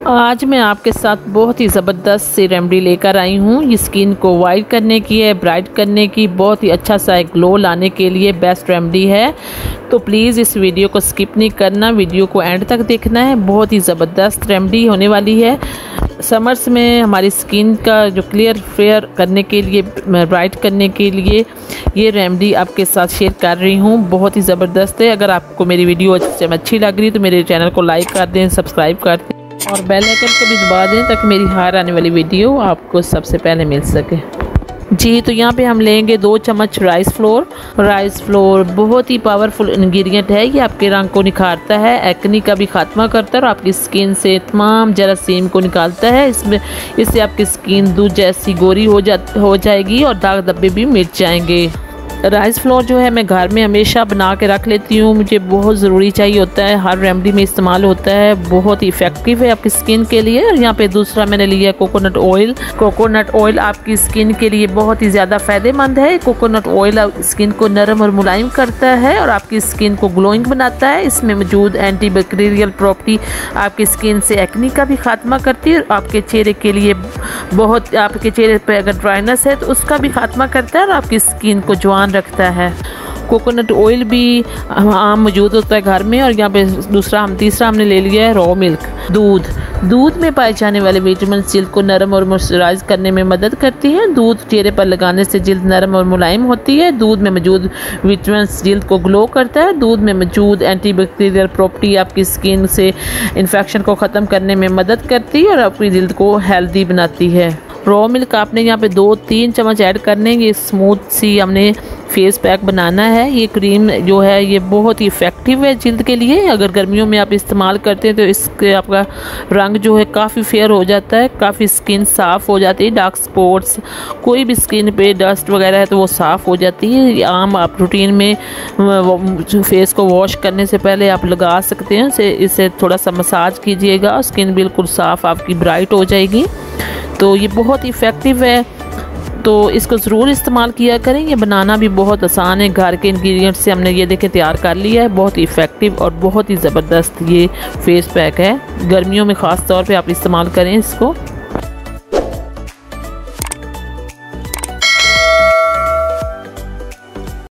आज मैं आपके साथ बहुत ही ज़बरदस्त सी रेमडी लेकर आई हूँ। ये स्किन को वाइट करने की है ब्राइट करने की, बहुत ही अच्छा सा एक ग्लो लाने के लिए बेस्ट रेमडी है। तो प्लीज़ इस वीडियो को स्किप नहीं करना वीडियो को एंड तक देखना है। बहुत ही ज़बरदस्त रेमडी होने वाली है। समर्स में हमारी स्किन का जो क्लियर फेयर करने के लिए ब्राइट करने के लिए ये रेमडी आपके साथ शेयर कर रही हूँ। बहुत ही ज़बरदस्त है। अगर आपको मेरी वीडियो अच्छी लग रही तो मेरे चैनल को लाइक कर दें सब्सक्राइब कर दें। और बेल आइकन को भी दबा दें ताकि मेरी हार आने वाली वीडियो आपको सबसे पहले मिल सके। जी तो यहाँ पे हम लेंगे दो चम्मच राइस फ्लोर राइस फ्लोर बहुत ही पावरफुल इंग्रेडिएंट है। ये आपके रंग को निखारता है एक्नी का भी खात्मा करता है और आपकी स्किन से तमाम जरासीम को निकालता है। इसमें, इससे आपकी स्किन दूध जैसी गोरी हो जा, हो जाएगी और दाग धब्बे भी मिट जाएँगे। राइस फ्लोर जो है मैं घर में हमेशा बना के रख लेती हूँ। मुझे बहुत ज़रूरी चाहिए होता है, हर रेमडी में इस्तेमाल होता है, बहुत इफ़ेक्टिव है आपकी स्किन के लिए। और यहाँ पे दूसरा मैंने लिया कोकोनट ऑयल कोकोनट ऑयल आपकी स्किन के लिए बहुत ही ज़्यादा फ़ायदेमंद है। कोकोनट ऑयल स्किन को नरम और मुलायम करता है और आपकी स्किन को ग्लोइंग बनाता है। इसमें मौजूद एंटी बैक्टीरियल प्रॉपर्टी आपकी स्किन से एक्नी का भी खात्मा करती है और आपके चेहरे के लिए बहुत, आपके चेहरे पर अगर ड्राइनेस है तो उसका भी खात्मा करता है और आपकी स्किन को जवान रखता है। कोकोनट ऑयल भी आम मौजूद होता है घर में और यहाँ पे दूसरा हम तीसरा हमने ले लिया है रॉ मिल्क दूध। दूध में पाए जाने वाले विटामिन जिल्द को नरम और मॉइस्चराइज करने में मदद करती है। दूध चेहरे पर लगाने से जिल्द नरम और मुलायम होती है। दूध में मौजूद विटामिन जिल्द को ग्लो करता है। दूध में मौजूद एंटीबैक्टीरियल प्रॉपर्टी आपकी स्किन से इन्फेक्शन को ख़त्म करने में मदद करती है और आपकी जिल्द को हेल्दी बनाती है। रॉ मिल्क आपने यहाँ पे दो तीन चम्मच ऐड करने ये स्मूथ सी हमने फेस पैक बनाना है। ये क्रीम जो है, ये बहुत ही इफ़ेक्टिव है जिल्द के लिए। अगर गर्मियों में आप इस्तेमाल करते हैं तो इसके आपका रंग जो है काफ़ी फेयर हो जाता है, काफ़ी स्किन साफ़ हो जाती है। डार्क स्पॉट्स कोई भी स्किन पे डस्ट वगैरह है तो वो साफ़ हो जाती है। आम आप रूटीन में फेस को वॉश करने से पहले आप लगा सकते हैं। इसे इसे थोड़ा सा मसाज कीजिएगा। स्किन बिल्कुल साफ़ आपकी ब्राइट हो जाएगी। तो ये बहुत इफ़ेक्टिव है। तो इसको ज़रूर इस्तेमाल किया करें। ये बनाना भी बहुत आसान है। घर के इंग्रेडिएंट्स से हमने ये देखे, तैयार कर लिया है। बहुत इफ़ेक्टिव और बहुत ही ज़बरदस्त ये फेस पैक है। गर्मियों में ख़ास तौर पे आप इस्तेमाल करें इसको।